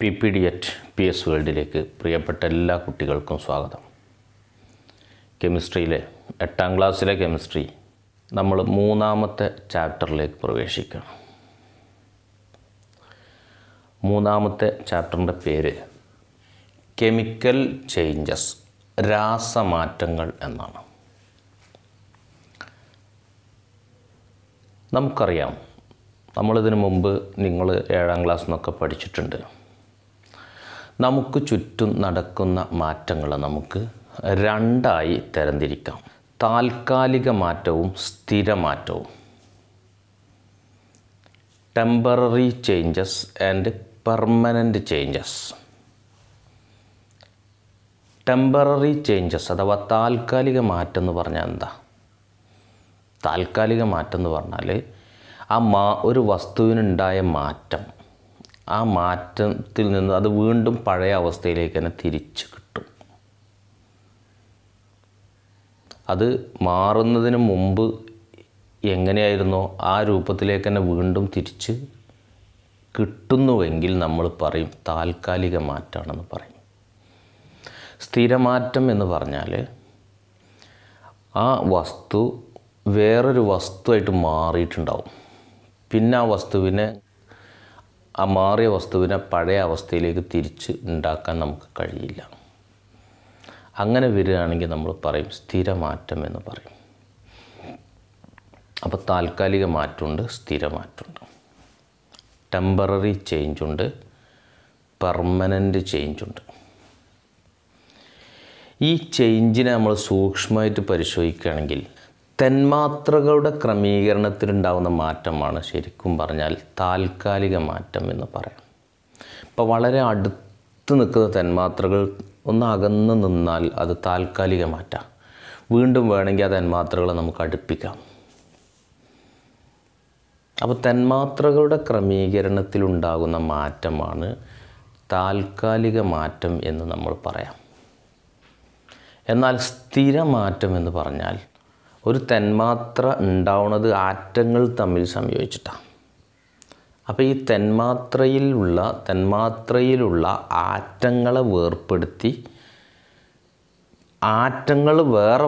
P P D at P S വേൾഡിലേക്ക് പ്രിയപ്പെട്ട എല്ലാ കുട്ടികൾക്കും സ്വാഗതം. കെമിസ്ട്രിയിലെ എട്ടാം ക്ലാസ്സിലെ കെമിസ്ട്രി നമ്മൾ മൂന്നാമത്തെ ചാപ്റ്ററിലേക്ക് പ്രവേശിക്കണം മൂന്നാമത്തെ ചാപ്റ്ററിന്റെ പേര് കെമിക്കൽ ചേഞ്ചസ് രാസമാറ്റങ്ങൾ എന്നാണ്. നമുക്കറിയാം നമ്മളിതിനു മുമ്പ് നിങ്ങൾ ഏഴാം ക്ലാസ് നിന്നൊക്കെ പഠിച്ചിട്ടുണ്ട്. നമുക്ക് ചുറ്റും നടക്കുന്ന മാറ്റങ്ങൾ നമുക്ക് രണ്ടായി തരംതിരിക്കാം. താൽക്കാലിക മാറ്റവും സ്ഥിരമാറ്റവും. Temporary changes and permanent changes temporary changes അഥവാ താൽക്കാലിക മാറ്റം എന്ന് പറഞ്ഞാൽ എന്താ? താൽക്കാലിക മാറ്റം എന്ന് പറഞ്ഞാൽ ആ മാ ഒരു വസ്തുവിനുണ്ടായ മാറ്റം. ആ മാറ്റത്തിൽ നിന്ന് അത് വീണ്ടും പഴയ അവസ്ഥയിലേക്ക് തന്നെ തിരിച്ചു കിട്ടും. അത് മാറുന്നതിന് മുമ്പ് എങ്ങനെയായിരുന്നോ ആ രൂപത്തിലേക്ക് തന്നെ വീണ്ടും തിരിച്ച് കിട്ടുന്നുവെങ്കിൽ നമ്മൾ പറയും താൽക്കാലിക മാറ്റമാണെന്ന് പറയും. സ്ഥിരമാറ്റം എന്ന് പറഞ്ഞാൽ ആ വസ്തു വേറൊരു വസ്തുവായിട്ട് മാറിയിട്ടുണ്ടാവും. പിന്നെ ആ വസ്തുവിനെ ആ മാറിയ വസ്തുവിനെ പഴയ അവസ്ഥയിലേക്ക് തിരിച്ച് ഉണ്ടാക്കാൻ നമുക്ക് കഴിയില്ല. അങ്ങനെ വരികയാണെങ്കിൽ നമ്മൾ പറയും സ്ഥിരമാറ്റം എന്ന് പറയും. അപ്പോൾ താൽക്കാലിക മാറ്റമുണ്ട് സ്ഥിരമാറ്റമുണ്ട്. ടെമ്പററി ചേഞ്ചുണ്ട് പെർമനന്റ് ചേഞ്ചുണ്ട് ഈ ചേഞ്ചിനെ നമ്മൾ സൂക്ഷ്മമായിട്ട് പരിശോധിക്കുകയാണെങ്കിൽ തന്മാത്രകളുടെ ക്രമീകരണത്തിലുണ്ടാകുന്ന മാറ്റമാണ് ശരിക്കും പറഞ്ഞാൽ താൽക്കാലിക മാറ്റം എന്ന് പറയാം. ഇപ്പോൾ വളരെ അടുത്ത് നിൽക്കുന്ന തന്മാത്രകൾ ഒന്ന് അകന്ന് നിന്നാൽ അത് താൽക്കാലിക മാറ്റാം. വീണ്ടും വേണമെങ്കിൽ ആ തന്മാത്രകളെ നമുക്ക് അടുപ്പിക്കാം. അപ്പോൾ തന്മാത്രകളുടെ ക്രമീകരണത്തിലുണ്ടാകുന്ന മാറ്റമാണ് താൽക്കാലിക മാറ്റം എന്ന് നമ്മൾ പറയാം. എന്നാൽ സ്ഥിരമാറ്റം എന്ന് പറഞ്ഞാൽ ഒരു തന്മാത്ര ഉണ്ടാവുന്നത് ആറ്റങ്ങൾ തമ്മിൽ സംയോജിച്ചിട്ടാണ് അപ്പോൾ ഈ തന്മാത്രയിലുള്ള തന്മാത്രയിലുള്ള ആറ്റങ്ങളെ വേർപ്പെടുത്തി ആറ്റങ്ങൾ വേറെ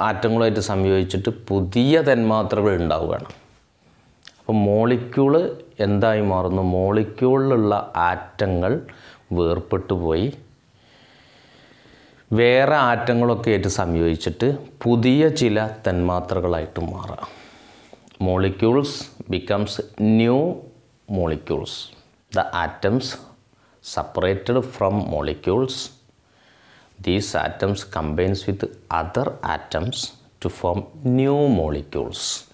ആറ്റങ്ങളുമായിട്ട് സംയോജിച്ചിട്ട് പുതിയ തന്മാത്രകൾ ഉണ്ടാവുകയാണ്. അപ്പോൾ മോളിക്യൂൾ എന്തായി മാറുന്നു? മോളിക്യൂളിലുള്ള ആറ്റങ്ങൾ വേർപെട്ടു പോയി. വേറെ ആറ്റങ്ങളൊക്കെ ആയിട്ട് സംയോജിച്ചിട്ട് പുതിയ ചില തന്മാത്രകളായിട്ട് മാറാം. Molecules becomes new molecules the atoms separated from molecules these atoms combines with other atoms to form new molecules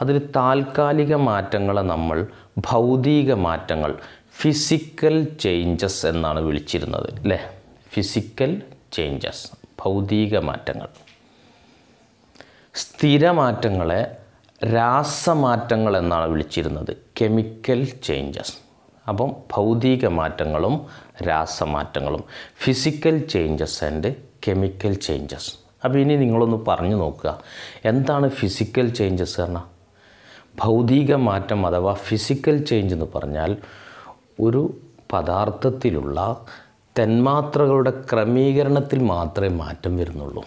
അതിൽ താൽക്കാലിക മാറ്റങ്ങളെ നമ്മൾ ഭൗതിക മാറ്റങ്ങൾ ഫിസിക്കൽ ചേഞ്ചസ് എന്നാണ് വിളിച്ചിരുന്നത് അല്ലേ? ഫിസിക്കൽ ചേഞ്ചസ് ഭൗതിക മാറ്റങ്ങൾ. സ്ഥിരമാറ്റങ്ങളെ രാസമാറ്റങ്ങൾ എന്നാണ് വിളിച്ചിരുന്നത്. കെമിക്കൽ ചേഞ്ചസ് അപ്പം ഭൗതിക മാറ്റങ്ങളും രാസമാറ്റങ്ങളും. Physical changes and chemical changes അപ്പോൾ ഇനി നിങ്ങളൊന്ന് പറഞ്ഞു നോക്കുക. എന്താണ് ഫിസിക്കൽ ചേഞ്ചസ് എന്ന? ഭൗതിക മാറ്റം അഥവാ ഫിസിക്കൽ ചേഞ്ച് എന്ന് പറഞ്ഞാൽ ഒരു പദാർത്ഥത്തിലുള്ള തന്മാത്രകളുടെ ക്രമീകരണത്തിൽ മാത്രമേ മാറ്റം വരുന്നുള്ളൂ.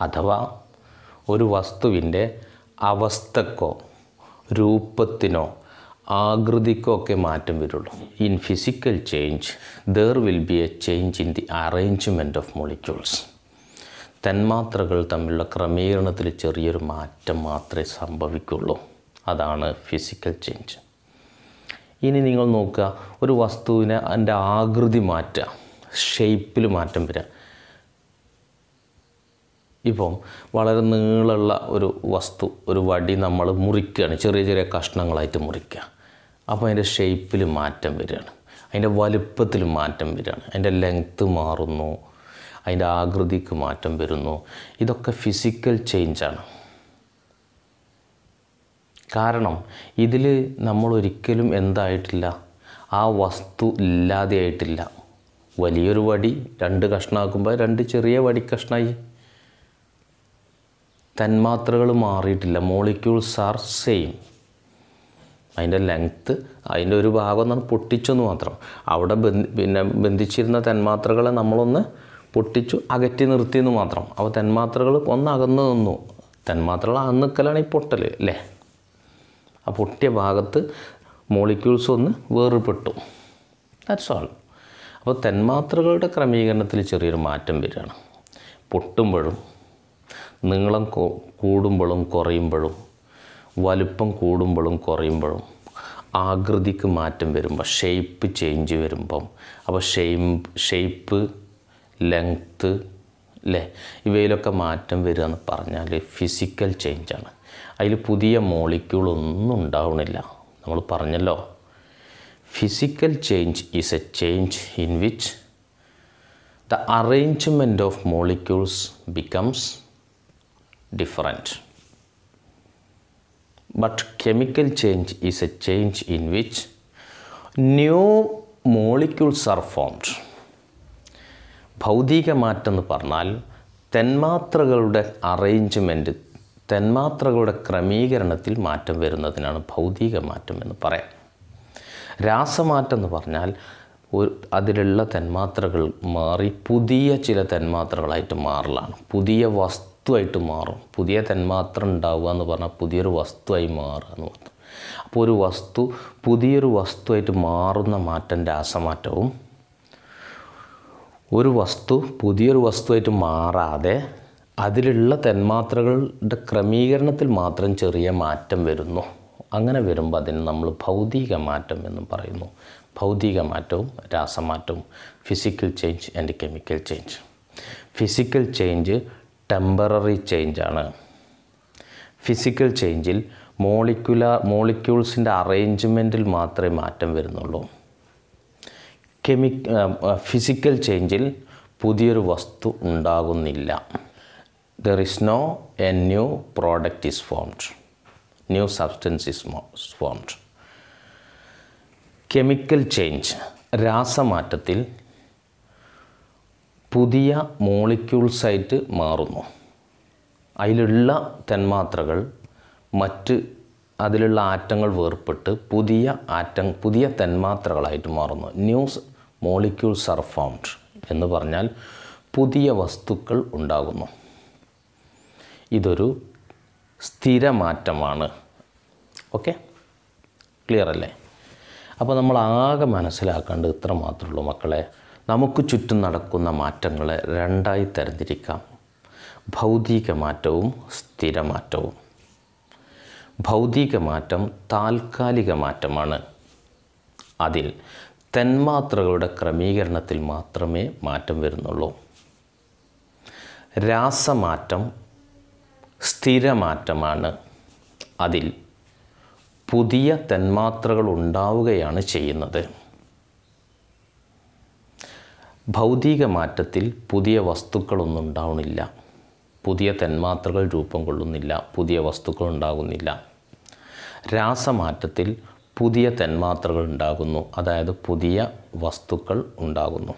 അഥവാ ഒരു വസ്തുവിന്റെ അവസ്ഥക്കോ രൂപത്തിനോ ആകൃതിക്കോ ഒക്കെ മാറ്റം വരുള്ളൂ. In physical change there will be a change in the arrangement of molecules തന്മാത്രകൾ തമ്മിലുള്ള ക്രമീകരണത്തിൽ ചെറിയൊരു മാറ്റം മാത്രമേ സംഭവിക്കുള്ളൂ. അതാണ് ഫിസിക്കൽ ചേഞ്ച് ഇനി നിങ്ങൾ നോക്കുക ഒരു വസ്തുവിനെ അതിന്റെ ആകൃതി മാറ്റുക ഷേപ്പിൽ മാറ്റം വരിക. ഇപ്പം വളരെ നീളമുള്ള ഒരു വസ്തു ഒരു വടി നമ്മൾ മുറിക്കുകയാണ് ചെറിയ ചെറിയ കഷ്ണങ്ങളായിട്ട് മുറിക്കുക. അപ്പോൾ അതിന്റെ ഷേപ്പിൽ മാറ്റം വരികയാണ്. അതിന്റെ വലുപ്പത്തിൽ മാറ്റം വരികയാണ്. അതിന്റെ ലെങ്ത്ത് മാറുന്നു. അതിന്റെ ആകൃതിക്ക് മാറ്റം വരുന്നു. ഇതൊക്കെ ഫിസിക്കൽ ചേഞ്ചാണ് കാരണം ഇതിൽ നമ്മൾ ഒരിക്കലും എന്തായിട്ടില്ല. ആ വസ്തു ഇല്ലാതെയായിട്ടില്ല. വലിയൊരു വടി രണ്ട് കഷ്ണമാക്കുമ്പോൾ രണ്ട് ചെറിയ വടി കഷ്ണമായി തന്മാത്രകൾ മാറിയിട്ടില്ല. മോളിക്യൂൾസ് ആർ സെയിം അതിന്റെ ലെങ്ത്ത് അതിന്റെ ഒരു ഭാഗം ഒന്ന് പൊട്ടിച്ചെന്ന് മാത്രം. അവിടെ പിന്നെ ബന്ധിച്ചിരുന്ന തന്മാത്രകളെ നമ്മളൊന്ന് പൊട്ടിച്ചു അകറ്റി നിർത്തിയെന്ന് മാത്രം. അപ്പോൾ തന്മാത്രകൾ ഒന്ന് നിന്നു. തന്മാത്രകൾ അകന്ന് ഈ പൊട്ടൽ അല്ലേ? ആ പൊട്ടിയ ഭാഗത്ത് മോളിക്യൂൾസ് ഒന്ന് വേറുപെട്ടു ദാറ്റ്സ് ഓൾ അപ്പോൾ തന്മാത്രകളുടെ ക്രമീകരണത്തിൽ ചെറിയൊരു മാറ്റം വരികയാണ്. പൊട്ടുമ്പോഴും നീളം കൂടുമ്പോഴും കുറയുമ്പോഴും വലുപ്പം കൂടുമ്പോഴും കുറയുമ്പോഴും ആകൃതിക്ക് മാറ്റം വരുമ്പോൾ ഷേപ്പ് ചേഞ്ച് വരുമ്പം അപ്പോൾ ഷെയിം ഷേപ്പ് ലെങ്ത്ത് അല്ലേ ഇവയിലൊക്കെ മാറ്റം വരിക എന്ന് പറഞ്ഞാൽ ഫിസിക്കൽ ചേഞ്ചാണ് അതിൽ പുതിയ മോളിക്യൂളൊന്നും ഉണ്ടാവണില്ല. നമ്മൾ പറഞ്ഞല്ലോ physical change is a change in which the arrangement of molecules becomes different but chemical change is a change in which new molecules are formed ഭൗതിക മാറ്റം എന്ന് പറഞ്ഞാൽ തന്മാത്രകളുടെ അറേഞ്ച്മെന്റ് തന്മാത്രകളുടെ ക്രമീകരണത്തിൽ മാറ്റം വരുന്നതിനാണ് ഭൗതിക മാറ്റം എന്ന് പറയാം. രാസമാറ്റം എന്ന് പറഞ്ഞാൽ അതിലുള്ള തന്മാത്രകൾ മാറി പുതിയ ചില തന്മാത്രകളായിട്ട് മാറലാണ്. പുതിയ വസ്തുവായിട്ട് മാറും. പുതിയ തന്മാത്ര ഉണ്ടാവുക എന്ന് പറഞ്ഞാൽ പുതിയൊരു വസ്തുവായി മാറുക എന്ന് പറഞ്ഞു അപ്പോൾ ഒരു വസ്തു പുതിയൊരു വസ്തുവായിട്ട് മാറുന്ന മാറ്റം രാസമാറ്റവും ഒരു വസ്തു പുതിയൊരു വസ്തുവായിട്ട് മാറാതെ അതിലുള്ള തന്മാത്രകളുടെ ക്രമീകരണത്തിൽ മാത്രം ചെറിയ മാറ്റം വരുന്നു. അങ്ങനെ വരുമ്പോൾ അതിന് നമ്മൾ ഭൗതിക മാറ്റം എന്നും പറയുന്നു. ഭൗതിക മാറ്റവും രാസമാറ്റവും. Physical change and chemical change physical change temporary ചേഞ്ചാണ് physical ചേഞ്ചിൽ മോളിക്കുലാർ മോളിക്യൂൾസിന്റെ അറേഞ്ച്മെന്റിൽ മാത്രമേ മാറ്റം വരുന്നുള്ളൂ. കെമി ഫിസിക്കൽ ചേഞ്ചിൽ പുതിയൊരു വസ്തു ഉണ്ടാകുന്നില്ല. There is no a new product is formed new substance is formed chemical change രാസമാറ്റത്തിൽ പുതിയ മോളിക്യൂൾസായിട്ട് മാറുന്നു. അതിലുള്ള തന്മാത്രകൾ മറ്റ് അതിലുള്ള ആറ്റങ്ങൾ വേർപെട്ട് പുതിയ ആറ്റം പുതിയ തന്മാത്രകളായിട്ട് മാറുന്നു. ന്യൂസ് മോളിക്യൂൾസ് ആർ ഫോംഡ് എന്ന് പറഞ്ഞാൽ പുതിയ വസ്തുക്കൾ ഉണ്ടാകുന്നു. ഇതൊരു സ്ഥിരമാറ്റമാണ്. ഓക്കെ? ക്ലിയർ അല്ലേ? അപ്പോൾ നമ്മൾ ആകെ മനസ്സിലാക്കേണ്ടത് ഇത്ര മാത്രമേ ഉള്ളൂ മക്കളെ. നമുക്ക് ചുറ്റും നടക്കുന്ന മാറ്റങ്ങളെ രണ്ടായി തരംതിരിക്കാം. ഭൗതിക മാറ്റവും സ്ഥിരമാറ്റവും. ഭൗതിക മാറ്റം താൽക്കാലിക മാറ്റമാണ്. അതിൽ തന്മാത്രകളുടെ ക്രമീകരണത്തിൽ മാത്രമേ മാറ്റം വരുന്നുള്ളൂ. രാസമാറ്റം സ്ഥിരമാറ്റമാണ്. അതിൽ പുതിയ തന്മാത്രകൾ ഉണ്ടാവുകയാണ് ചെയ്യുന്നത്. ഭൗതിക മാറ്റത്തിൽ പുതിയ വസ്തുക്കളൊന്നും ഉണ്ടാവണില്ല പുതിയ തന്മാത്രകൾ രൂപം കൊള്ളുന്നില്ല. പുതിയ വസ്തുക്കൾ ഉണ്ടാകുന്നില്ല. രാസമാറ്റത്തിൽ പുതിയ തന്മാത്രകൾ ഉണ്ടാകുന്നു. അതായത് പുതിയ വസ്തുക്കൾ ഉണ്ടാകുന്നു.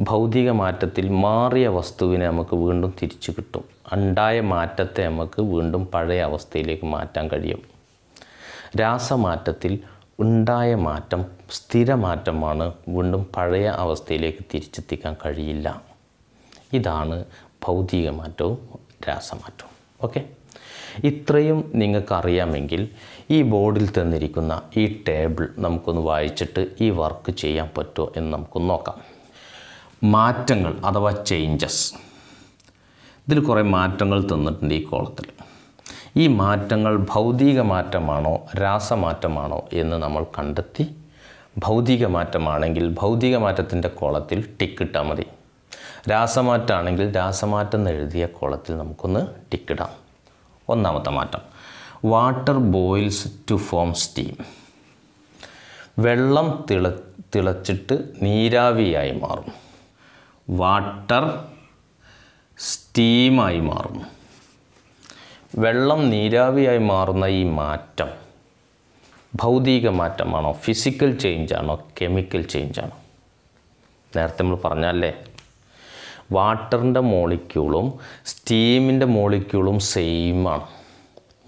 ഭൗതിക മാറ്റത്തിൽ മാറിയ വസ്തുവിനെ നമുക്ക് വീണ്ടും തിരിച്ചു കിട്ടും. ഉണ്ടായ മാറ്റത്തെ നമുക്ക് വീണ്ടും പഴയ അവസ്ഥയിലേക്ക് മാറ്റാൻ കഴിയും. രാസമാറ്റത്തിൽ ഉണ്ടായ മാറ്റം സ്ഥിരമാറ്റമാണ് വീണ്ടും പഴയ അവസ്ഥയിലേക്ക് തിരിച്ചെത്തിക്കാൻ കഴിയില്ല. ഇതാണ് ഭൗതിക മാറ്റവും രാസമാറ്റവും. ഓക്കെ? ഇത്രയും നിങ്ങൾക്കറിയാമെങ്കിൽ ഈ ബോർഡിൽ തന്നിരിക്കുന്ന ഈ ടേബിൾ നമുക്കൊന്ന് വായിച്ചിട്ട് ഈ വർക്ക് ചെയ്യാൻ പറ്റുമോ എന്ന് നമുക്കൊന്ന് നോക്കാം. മാറ്റങ്ങൾ അഥവാ ചേഞ്ചസ് ഇതിൽ കുറേ മാറ്റങ്ങൾ തന്നിട്ടുണ്ട് ഈ കോളത്തിൽ. ഈ മാറ്റങ്ങൾ ഭൗതിക മാറ്റമാണോ രാസമാറ്റമാണോ എന്ന് നമ്മൾ കണ്ടെത്തി ഭൗതിക മാറ്റമാണെങ്കിൽ ഭൗതിക മാറ്റത്തിന്റെ കോളത്തിൽ ടിക്കിട്ടാൽ മതി. രാസമാറ്റമാണെങ്കിൽ രാസമാറ്റം എഴുതിയ കോളത്തിൽ നമുക്കൊന്ന് ടിക്കിടാം ഒന്നാമത്തെ മാറ്റം. Water boils to form steam വെള്ളം തിള തിളച്ചിട്ട് നീരാവിയായി മാറും. വാട്ടർ സ്റ്റീമായി മാറും വെള്ളം നീരാവിയായി മാറുന്ന ഈ മാറ്റം ഭൗതിക മാറ്റമാണോ? ഫിസിക്കൽ ചേഞ്ചാണോ കെമിക്കൽ ചേഞ്ചാണോ നേരത്തെ നമ്മൾ പറഞ്ഞല്ലേ വാട്ടറിന്റെ മോളിക്യൂളും സ്റ്റീമിന്റെ മോളിക്യൂളും സെയിം ആണ്.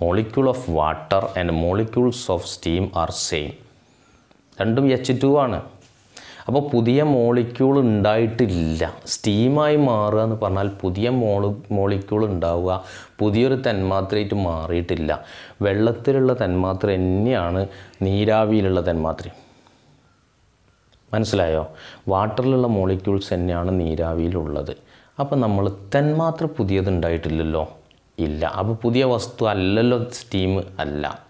Molecule of water and molecules of steam are same രണ്ടും എച്ച് ടു ആണ്. അപ്പോൾ പുതിയ മോളിക്യൂൾ ഉണ്ടായിട്ടില്ല. സ്റ്റീമായി മാറുക എന്ന് പറഞ്ഞാൽ പുതിയ മോളി മോളിക്യൂൾ ഉണ്ടാവുക. പുതിയൊരു തന്മാത്രയായിട്ട് മാറിയിട്ടില്ല. വെള്ളത്തിലുള്ള തന്മാത്ര തന്നെയാണ് നീരാവിയിലുള്ള തന്മാത്രയും മനസ്സിലായോ? വാട്ടറിലുള്ള മോളിക്യൂൾസ് തന്നെയാണ് നീരാവിയിലുള്ളത്. അപ്പോൾ നമ്മൾ തന്മാത്ര പുതിയതുണ്ടായിട്ടില്ലല്ലോ ഇല്ല. അപ്പോൾ പുതിയ വസ്തു അല്ലല്ലോ സ്റ്റീം അല്ല.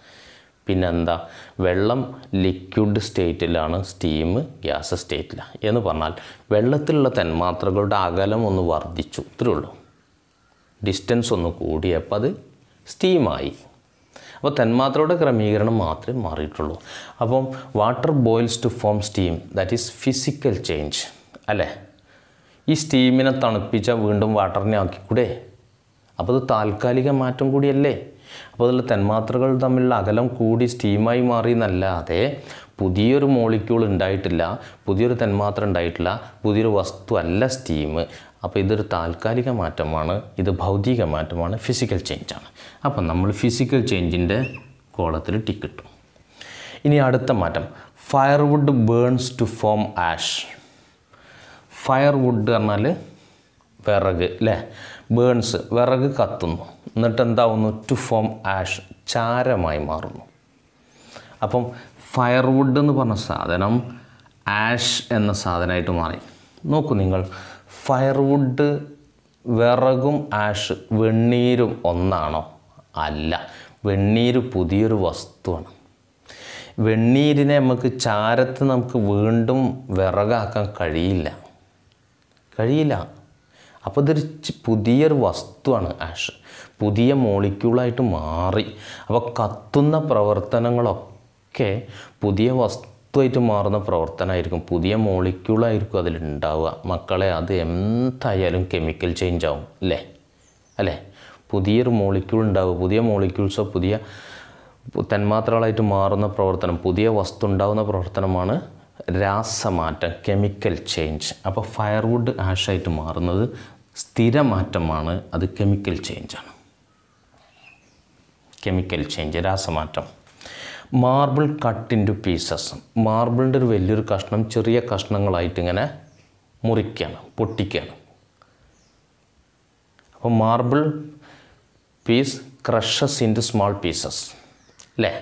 പിന്നെന്താ? വെള്ളം ലിക്വിഡ് സ്റ്റേറ്റിലാണ് സ്റ്റീം ഗ്യാസ് സ്റ്റേറ്റിലാണ് എന്ന് പറഞ്ഞാൽ വെള്ളത്തിലുള്ള തന്മാത്രകളുടെ അകലം ഒന്ന് വർദ്ധിച്ചു. ഇത്രേ ഉള്ളൂ. ഡിസ്റ്റൻസ് ഒന്ന് കൂടിയപ്പോൾ അത് സ്റ്റീമായി അപ്പോൾ തന്മാത്രയുടെ ക്രമീകരണം മാത്രമേ മാറിയിട്ടുള്ളൂ. അപ്പം water boils to form steam that is physical change അല്ലേ? ഈ സ്റ്റീമിനെ തണുപ്പിച്ചാൽ വീണ്ടും വാട്ടറിനെ ആക്കിക്കൂടെ? അപ്പോൾ അത് താൽക്കാലിക മാറ്റം കൂടിയല്ലേ? അപ്പോൾ അതിൽ തന്മാത്രകൾ തമ്മിലുള്ള അകലം കൂടി സ്റ്റീമായി മാറി എന്നല്ലാതെ പുതിയൊരു മോളിക്യൂൾ ഉണ്ടായിട്ടില്ല പുതിയൊരു തന്മാത്ര ഉണ്ടായിട്ടില്ല പുതിയൊരു വസ്തു അല്ല സ്റ്റീം അപ്പോൾ ഇതൊരു താൽക്കാലിക മാറ്റമാണ് ഇത് ഭൗതിക മാറ്റമാണ് ഫിസിക്കൽ ചേഞ്ചാണ് അപ്പം നമ്മൾ ഫിസിക്കൽ ചേഞ്ചിന്റെ കോളത്തിൽ ടിക്കിട്ടു ഇനി അടുത്ത മാറ്റം firewood burns to form ash firewood പറഞ്ഞാൽ വിറക് അല്ലേ ബേൺസ് വിറക് കത്തുന്നു. എന്നിട്ട് എന്താവുന്നു ടു ഫോം ആഷ് ചാരമായി മാറുന്നു. അപ്പം ഫയർവുഡ് എന്ന് പറഞ്ഞ സാധനം ആഷ് എന്ന സാധനമായിട്ട് മാറി. നോക്കൂ നിങ്ങൾ. ഫയർവുഡ് വിറകും ആഷ് വെണ്ണീരും ഒന്നാണോ? അല്ല. വെണ്ണീര് പുതിയൊരു വസ്തുവാണ്. വെണ്ണീരിനെ നമുക്ക് ചാരത്ത് നമുക്ക് വീണ്ടും വിറകാക്കാൻ കഴിയില്ല. കഴിയില്ല. അപ്പോൾ ഇതൊരു പുതിയൊരു വസ്തുവാണ് ആഷ്. പുതിയ മോളിക്യൂളായിട്ട് മാറി. അപ്പോൾ കത്തുന്ന പ്രവർത്തനങ്ങളൊക്കെ പുതിയ വസ്തുവായിട്ട് മാറുന്ന പ്രവർത്തനമായിരിക്കും. പുതിയ മോളിക്യൂളായിരിക്കും അതിലുണ്ടാവുക. മക്കളെ അത് എന്തായാലും കെമിക്കൽ ചേഞ്ച് ആവും അല്ലേ? അല്ലേ? പുതിയൊരു മോളിക്യൂൾ ഉണ്ടാവുക. പുതിയ മോളിക്യൂൾസോ പുതിയ തന്മാത്രകളായിട്ട് മാറുന്ന പ്രവർത്തനം പുതിയ വസ്തു ഉണ്ടാകുന്ന പ്രവർത്തനമാണ് രാസമാറ്റം കെമിക്കൽ ചേഞ്ച് അപ്പോൾ ഫയർവുഡ് ആഷായിട്ട് മാറുന്നത് സ്ഥിരമാറ്റമാണ് അത് കെമിക്കൽ ചേഞ്ചാണ് കെമിക്കൽ ചേഞ്ച് രാസമാറ്റം. Marble cut into pieces മാർബിളിന്റെ ഒരു വലിയൊരു കഷ്ണം ചെറിയ കഷ്ണങ്ങളായിട്ട് ഇങ്ങനെ മുറിക്കുകയാണ് പൊട്ടിക്കുകയാണ് അപ്പോൾ marble piece crushes into small pieces അല്ലേ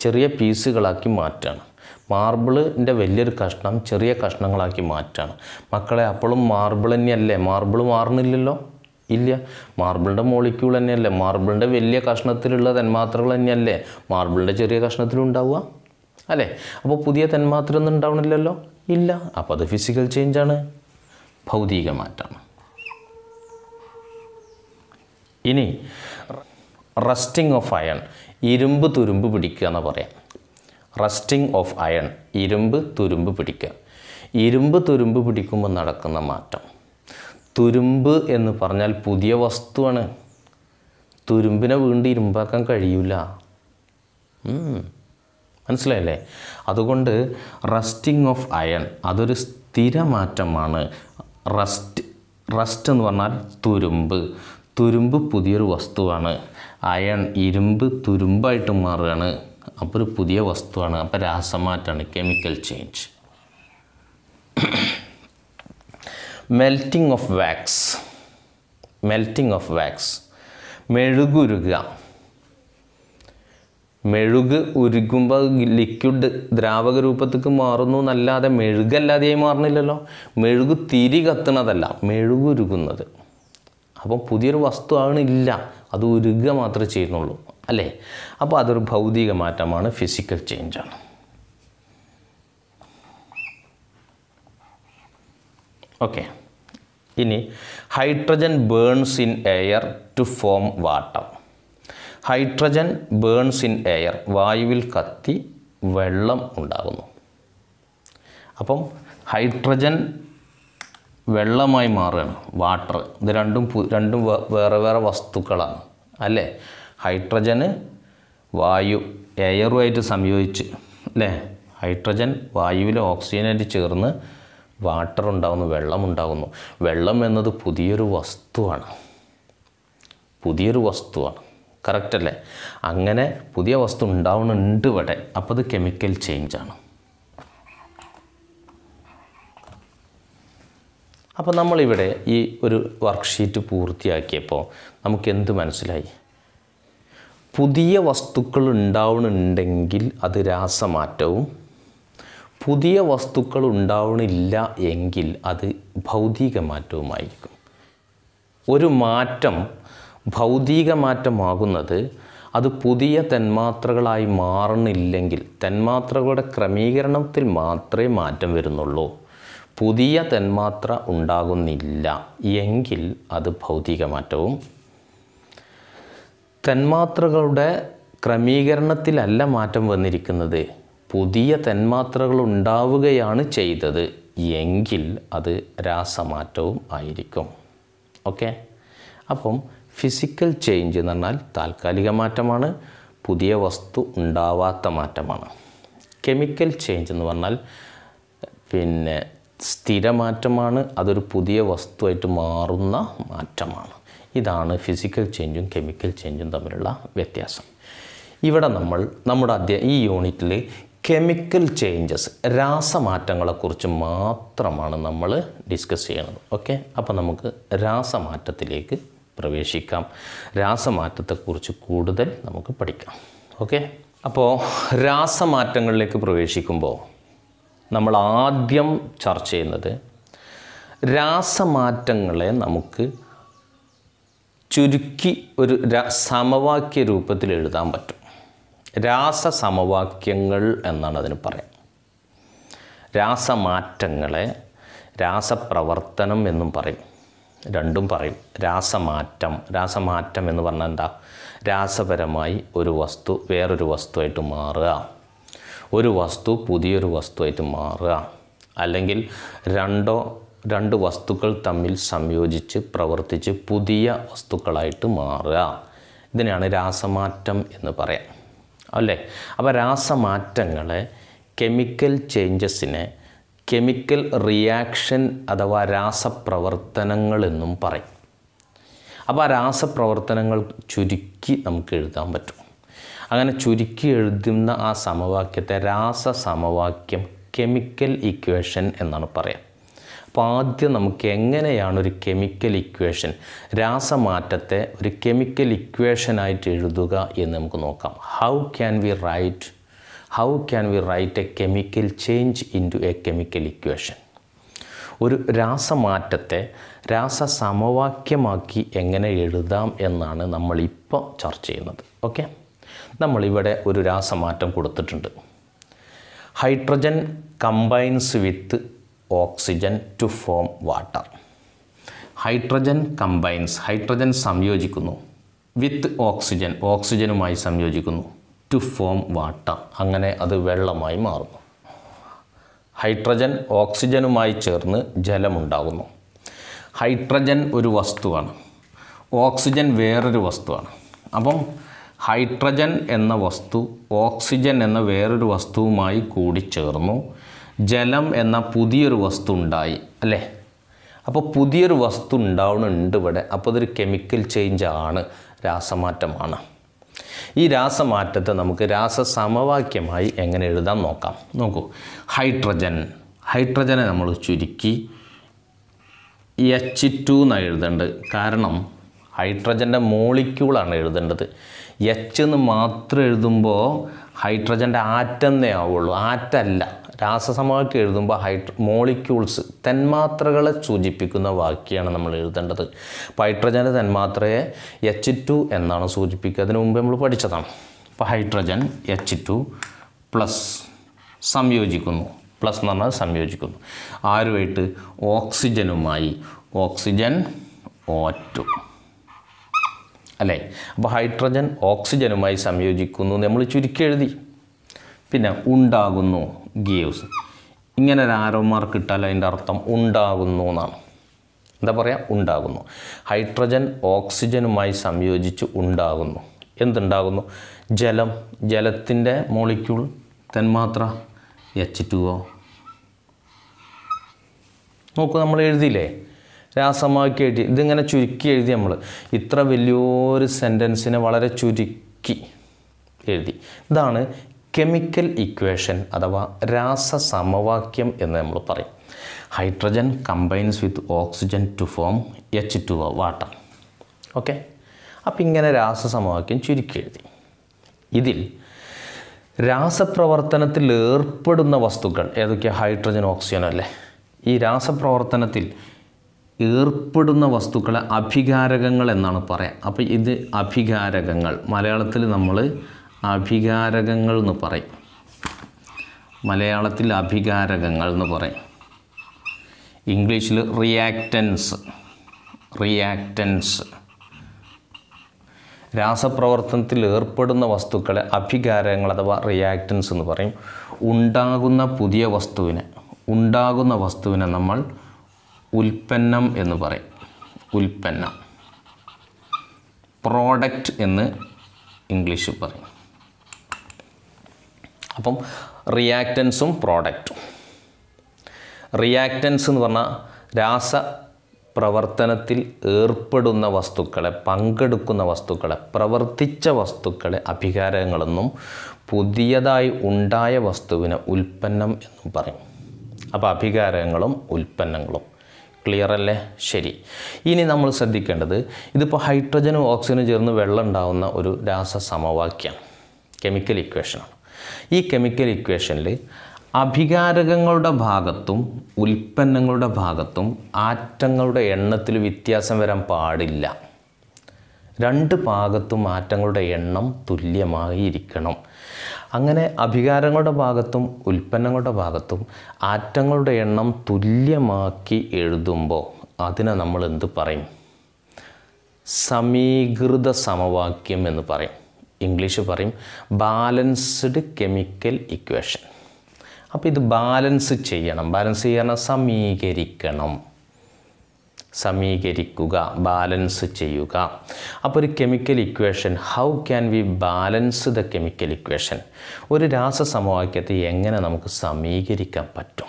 ചെറിയ പീസുകളാക്കി മാറ്റുകയാണ് മാർബിളിന്റെ വലിയൊരു കഷ്ണം ചെറിയ കഷ്ണങ്ങളാക്കി മാറ്റാണ്. മക്കളെ അപ്പോഴും മാർബിൾ തന്നെയല്ലേ? മാർബിൾ മാറുന്നില്ലല്ലോ? ഇല്ല. മാർബിളിന്റെ മോളിക്യൂൾ തന്നെയല്ലേ? മാർബിളിന്റെ വലിയ കഷ്ണത്തിലുള്ള തന്മാത്രകൾ തന്നെയല്ലേ? മാർബിളിന്റെ ചെറിയ കഷ്ണത്തിലും ഉണ്ടാവുക അല്ലേ? അപ്പോൾ പുതിയ തന്മാത്ര ഒന്നും ഉണ്ടാവണില്ലല്ലോ? ഇല്ല. അപ്പോൾ അത് ഫിസിക്കൽ ചേഞ്ചാണ് ഭൗതിക മാറ്റമാണ്. ഇനി റസ്റ്റിംഗ് ഓഫ് അയൺ ഇരുമ്പ് തുരുമ്പ് പിടിക്കുക എന്ന് പറയാം. റസ്റ്റിംഗ് ഓഫ് അയൺ ഇരുമ്പ് തുരുമ്പ് പിടിക്കുക. ഇരുമ്പ് തുരുമ്പ് പിടിക്കുമ്പോൾ നടക്കുന്ന മാറ്റം. തുരുമ്പ് എന്ന് പറഞ്ഞാൽ പുതിയ വസ്തുവാണ്. തുരുമ്പിനെ വീണ്ടും ഇരുമ്പാക്കാൻ കഴിയില്ല മനസ്സിലായല്ലേ? അതുകൊണ്ട് റസ്റ്റിംഗ് ഓഫ് അയൺ അതൊരു സ്ഥിരമാറ്റമാണ് റസ്റ്റ് റസ്റ്റ് എന്ന് പറഞ്ഞാൽ തുരുമ്പ്. തുരുമ്പ് പുതിയൊരു വസ്തുവാണ്. അയൺ ഇരുമ്പ് തുരുമ്പായിട്ട് മാറുകയാണ്. അപ്പോൾ ഒരു പുതിയ വസ്തുവാണ്. അപ്പോൾ രാസമാറ്റാണ് chemical change melting of wax melting of wax മെഴുകുരുക മെഴുക് ഉരുകുമ്പോൾ ലിക്വിഡ് ദ്രാവക രൂപത്തേക്ക് മാറുന്നു എന്നല്ലാതെ മെഴുകല്ലാതെയായി മാറുന്നില്ലല്ലോ. മെഴുക് തിരി കത്തുന്നതല്ല. മെഴുകുരുകുന്നത് അപ്പം പുതിയൊരു വസ്തു ആണില്ല അത് ഉരുക മാത്രമേ ചെയ്യുന്നുള്ളൂ. അല്ലേ? അപ്പോൾ അതൊരു ഭൗതിക മാറ്റമാണ് ഫിസിക്കൽ ചേഞ്ചാണ് ഓക്കെ ഇനി hydrogen burns in air to form water hydrogen burns in air വായുവിൽ കത്തി വെള്ളം ഉണ്ടാകുന്നു. അപ്പം ഹൈഡ്രജൻ വെള്ളമായി മാറുകയാണ് വാട്ടർ ഇത് രണ്ടും രണ്ടും വേറെ വേറെ വസ്തുക്കളാണ് അല്ലേ? ഹൈഡ്രജന് വായു എയറുമായിട്ട് സംയോജിച്ച് അല്ലേ? ഹൈഡ്രജൻ വായുവിലെ ഓക്സിജനായിട്ട് ചേർന്ന് വാട്ടർ ഉണ്ടാകുന്നു വെള്ളം ഉണ്ടാകുന്നു വെള്ളം എന്നത് പുതിയൊരു വസ്തുവാണ്. പുതിയൊരു വസ്തുവാണ്. കറക്റ്റ് അല്ലേ? അങ്ങനെ പുതിയ വസ്തു ഉണ്ടാവുന്നുണ്ട് ഇവിടെ. അപ്പോൾ അത് കെമിക്കൽ ചേഞ്ചാണ് അപ്പോൾ നമ്മളിവിടെ ഈ ഒരു വർക്ക്ഷീറ്റ് പൂർത്തിയാക്കിയപ്പോൾ നമുക്ക് എന്ത് മനസ്സിലായി? പുതിയ വസ്തുക്കൾ ഉണ്ടാവണമുണ്ടെങ്കിൽ അത് രാസമാറ്റവും പുതിയ വസ്തുക്കൾ ഉണ്ടാവണില്ല എങ്കിൽ അത് ഭൗതിക മാറ്റവുമായിരിക്കും. ഒരു മാറ്റം ഭൗതിക മാറ്റമാകുന്നത് അത് പുതിയ തന്മാത്രകളായി മാറണില്ലെങ്കിൽ തന്മാത്രകളുടെ ക്രമീകരണത്തിൽ മാത്രമേ മാറ്റം വരുന്നുള്ളൂ. പുതിയ തന്മാത്ര ഉണ്ടാകുന്നില്ല എങ്കിൽ അത് ഭൗതിക മാറ്റവും തന്മാത്രകളുടെ ക്രമീകരണത്തിലല്ല മാറ്റം വന്നിരിക്കുന്നത്. പുതിയ തന്മാത്രകൾ ഉണ്ടാവുകയാണ് ചെയ്തത്. എങ്കിൽ അത് രാസമാറ്റവും ആയിരിക്കും. ഓക്കെ? അപ്പം ഫിസിക്കൽ ചേഞ്ച് എന്ന് പറഞ്ഞാൽ താൽക്കാലിക മാറ്റമാണ് പുതിയ വസ്തു ഉണ്ടാവാത്ത മാറ്റമാണ്. കെമിക്കൽ ചേഞ്ച് എന്ന് പറഞ്ഞാൽ പിന്നെ സ്ഥിരമാറ്റമാണ് അതൊരു പുതിയ വസ്തുവായിട്ട് മാറുന്ന മാറ്റമാണ്. ഇതാണ് ഫിസിക്കൽ ചേഞ്ചും കെമിക്കൽ ചേഞ്ചും തമ്മിലുള്ള വ്യത്യാസം. ഇവിടെ നമ്മൾ നമ്മുടെ അധ്യ ഈ യൂണിറ്റിൽ കെമിക്കൽ ചേഞ്ചസ് രാസമാറ്റങ്ങളെക്കുറിച്ച് മാത്രമാണ് നമ്മൾ ഡിസ്കസ് ചെയ്യുന്നത് ഓക്കെ അപ്പോൾ നമുക്ക് രാസമാറ്റത്തിലേക്ക് പ്രവേശിക്കാം. രാസമാറ്റത്തെക്കുറിച്ച് കൂടുതൽ നമുക്ക് പഠിക്കാം. ഓക്കെ അപ്പോൾ രാസമാറ്റങ്ങളിലേക്ക് പ്രവേശിക്കുമ്പോൾ നമ്മൾ ആദ്യം ചർച്ച ചെയ്യുന്നത് രാസമാറ്റങ്ങളെ നമുക്ക് ചുരുക്കി ഒരു സമവാക്യ രൂപത്തിൽ എഴുതാൻ പറ്റും. രാസസമവാക്യങ്ങൾ എന്നാണ് അതിന് പറയാം. രാസമാറ്റങ്ങളെ രാസപ്രവർത്തനം എന്നും പറയും. രണ്ടും പറയും. രാസമാറ്റം രാസമാറ്റം എന്ന് പറഞ്ഞാൽ എന്താ? രാസപരമായി ഒരു വസ്തു വേറൊരു വസ്തുവായിട്ട് മാറുക. ഒരു വസ്തു പുതിയൊരു വസ്തുവായിട്ട് മാറുക. അല്ലെങ്കിൽ രണ്ടോ രണ്ട് വസ്തുക്കൾ തമ്മിൽ സംയോജിച്ച് പ്രവർത്തിച്ച് പുതിയ വസ്തുക്കളായിട്ട് മാറുക. ഇതിനെയാണ് രാസമാറ്റം എന്ന് പറയാം. അല്ലേ? അപ്പോൾ രാസമാറ്റങ്ങളെ കെമിക്കൽ ചേഞ്ചസിനെ കെമിക്കൽ റിയാക്ഷൻ അഥവാ രാസപ്രവർത്തനങ്ങൾ എന്നും പറയും. അപ്പോൾ ആ രാസപ്രവർത്തനങ്ങൾ ചുരുക്കി നമുക്ക് എഴുതാൻ പറ്റും. അങ്ങനെ ചുരുക്കി എഴുതുന്ന ആ സമവാക്യത്തെ രാസസമവാക്യം കെമിക്കൽ ഇക്വേഷൻ എന്നാണ് പറയാം. ആദ്യം നമുക്ക് എങ്ങനെയാണ് ഒരു കെമിക്കൽ ഇക്വേഷൻ രാസമാറ്റത്തെ ഒരു കെമിക്കൽ ഇക്വേഷനായിട്ട് എഴുതുക എന്ന് നമുക്ക് നോക്കാം. How can we write how can we write a chemical change into a chemical equation ഒരു രാസമാറ്റത്തെ രാസ സമവാക്യമാക്കി എങ്ങനെ എഴുതാം എന്നാണ് നമ്മളിപ്പോൾ ചർച്ച ചെയ്യുന്നത്. ഓക്കെ നമ്മളിവിടെ ഒരു രാസമാറ്റം കൊടുത്തിട്ടുണ്ട്. Hydrogen combines with oxygen to form water hydrogen combines hydrogen സംയോജിക്കുന്നു with oxygen ഓക്സിജനുമായി സംയോജിക്കുന്നു ടു ഫോം വാട്ടർ അങ്ങനെ അത് വെള്ളമായി മാറുന്നു. ഹൈഡ്രജൻ ഓക്സിജനുമായി ചേർന്ന് ജലമുണ്ടാകുന്നു. ഹൈഡ്രജൻ ഒരു വസ്തുവാണ്. ഓക്സിജൻ വേറൊരു വസ്തുവാണ്. അപ്പം ഹൈഡ്രജൻ എന്ന വസ്തു ഓക്സിജൻ എന്ന വേറൊരു വസ്തുവുമായി കൂടിച്ചേർന്നു. ജലം എന്ന പുതിയൊരു വസ്തു ഉണ്ടായി അല്ലേ? അപ്പോൾ പുതിയൊരു വസ്തു ഉണ്ടാവണുണ്ട് ഇവിടെ. അപ്പോൾ അതൊരു കെമിക്കൽ ചേഞ്ച് ആണ് രാസമാറ്റമാണ്. ഈ രാസമാറ്റത്തെ നമുക്ക് രാസസമവാക്യമായി എങ്ങനെ എഴുതാൻ നോക്കാം. നോക്കൂ. ഹൈഡ്രജൻ. ഹൈഡ്രജനെ നമ്മൾ ചുരുക്കി എച്ച് ടു എന്നാണ് എഴുതേണ്ടത്. കാരണം ഹൈഡ്രജന്റെ മോളിക്യൂളാണ് എഴുതേണ്ടത്. എച്ച് എന്ന് മാത്രം എഴുതുമ്പോൾ ഹൈഡ്രജന്റെ ആറ്റെന്നേ ആവുള്ളൂ. ആറ്റല്ല. രാസസമവാക്യം എഴുതുമ്പോൾ ഹൈഡ്ര മോളിക്യൂൾസ് തന്മാത്രകളെ സൂചിപ്പിക്കുന്ന വാക്യമാണ് നമ്മൾ എഴുതേണ്ടത്. അപ്പോൾ ഹൈഡ്രജന്റെ തന്മാത്രയെ എച്ച് ടു എന്നാണ് സൂചിപ്പിക്കുക. അതിന് മുമ്പ് നമ്മൾ പഠിച്ചതാണ്. അപ്പോൾ ഹൈഡ്രജൻ എച്ച് ടു പ്ലസ് സംയോജിക്കുന്നു. പ്ലസ് എന്ന് പറഞ്ഞാൽ സംയോജിക്കുന്നു. ആരുമായിട്ട്? ഓക്സിജനുമായി. ഓക്സിജൻ ഓ ടു അല്ലേ? അപ്പോൾ ഹൈഡ്രജൻ ഓക്സിജനുമായി സംയോജിക്കുന്നു നമ്മൾ ചുരുക്കി എഴുതി. പിന്നെ ഉണ്ടാകുന്നു. ഗീവ്സ്. ഇങ്ങനെ ഒരു ആരോ മാർക്ക് ഇട്ടാൽ അതിന്റെ അർത്ഥം ഉണ്ടാകുന്നു എന്നാണ്. എന്താ പറയുക ഉണ്ടാകുന്നു. ഹൈഡ്രജൻ ഓക്സിജനുമായി സംയോജിച്ച് ഉണ്ടാകുന്നു. എന്തുണ്ടാകുന്നു? ജലം ജലത്തിന്റെ മോളിക്യൂൾ തന്മാത്ര എച്ച് ടു ഒ നോക്കൂ നമ്മൾ എഴുതിയില്ലേ? രാസമാക്കി എഴുതി. ഇതിങ്ങനെ ചുരുക്കി എഴുതി നമ്മൾ ഇത്ര വലിയൊരു സെന്റൻസിനെ വളരെ ചുരുക്കി എഴുതി. ഇതാണ് കെമിക്കൽ ഇക്വേഷൻ അഥവാ രാസസമവാക്യം എന്ന് നമ്മൾ പറയും. Hydrogen combines with oxygen to form H two water. Okay? അപ്പം ഇങ്ങനെ രാസസമവാക്യം ചുരുക്കി എഴുതി. ഇതിൽ രാസപ്രവർത്തനത്തിൽ ഏർപ്പെടുന്ന വസ്തുക്കൾ ഏതൊക്കെയാണ് ഹൈഡ്രജൻ ഓക്സിജൻ അല്ലേ? ഈ രാസപ്രവർത്തനത്തിൽ ഏർപ്പെടുന്ന വസ്തുക്കളെ അഭികാരകങ്ങൾ എന്നാണ് പറയാം. അപ്പോൾ ഇത് അഭികാരകങ്ങൾ. മലയാളത്തിൽ നമ്മൾ അഭികാരകങ്ങൾ എന്ന് പറയും. മലയാളത്തിൽ അഭികാരകങ്ങൾ എന്ന് പറയും. ഇംഗ്ലീഷിൽ റിയാക്റ്റൻസ് റിയാക്റ്റൻസ് രാസപ്രവർത്തനത്തിൽ ഏർപ്പെടുന്ന വസ്തുക്കളെ അഭികാരങ്ങൾ അഥവാ റിയാക്റ്റൻസ് എന്ന് പറയും. ഉണ്ടാകുന്ന പുതിയ വസ്തുവിനെ ഉണ്ടാകുന്ന വസ്തുവിനെ നമ്മൾ ഉൽപ്പന്നം എന്ന് പറയും. ഉൽപ്പന്നം. പ്രോഡക്റ്റ് എന്ന് ഇംഗ്ലീഷിൽ പറയും. അപ്പം റിയാക്റ്റൻസും പ്രോഡക്റ്റും. റിയാക്റ്റൻസ് എന്ന് പറഞ്ഞാൽ രാസ പ്രവർത്തനത്തിൽ ഏർപ്പെടുന്ന വസ്തുക്കളെ പങ്കെടുക്കുന്ന വസ്തുക്കളെ പ്രവർത്തിച്ച വസ്തുക്കളെ അഭികാരങ്ങളെന്നും പുതിയതായി ഉണ്ടായ വസ്തുവിനെ ഉൽപ്പന്നം എന്നും പറയും. അപ്പോൾ അഭികാരങ്ങളും ഉൽപ്പന്നങ്ങളും. ക്ലിയർ അല്ലേ? ശരി. ഇനി നമ്മൾ ശ്രദ്ധിക്കേണ്ടത് ഇതിപ്പോൾ ഹൈഡ്രജനും ഓക്സിജനും ചേർന്ന് വെള്ളം ഉണ്ടാകുന്ന ഒരു രാസ സമവാക്യമാണ് കെമിക്കൽ ഇക്വേഷനാണ് ഈ കെമിക്കൽ ഇക്വേഷനിൽ അഭികാരകങ്ങളുടെ ഭാഗത്തും ഉൽപ്പന്നങ്ങളുടെ ഭാഗത്തും ആറ്റങ്ങളുടെ എണ്ണത്തിൽ വ്യത്യാസം വരാൻ പാടില്ല. രണ്ട് ഭാഗത്തും ആറ്റങ്ങളുടെ എണ്ണം തുല്യമായിരിക്കണം. അങ്ങനെ അഭികാരങ്ങളുടെ ഭാഗത്തും ഉൽപ്പന്നങ്ങളുടെ ഭാഗത്തും ആറ്റങ്ങളുടെ എണ്ണം തുല്യമാക്കി എഴുതുമ്പോൾ അതിനെ നമ്മൾ എന്ത് പറയും? സമീകൃത സമവാക്യം എന്ന് പറയും. ഇംഗ്ലീഷ് പറയും ബാലൻസ്ഡ് കെമിക്കൽ ഇക്വേഷൻ അപ്പോൾ ഇത് ബാലൻസ് ചെയ്യണം. ബാലൻസ് ചെയ്യണം സമീകരിക്കണം. സമീകരിക്കുക ബാലൻസ് ചെയ്യുക. അപ്പോൾ ഒരു chemical equation how can we balance the chemical equation ഒരു രാസസമവാക്യത്തെ എങ്ങനെ നമുക്ക് സമീകരിക്കാൻ പറ്റും?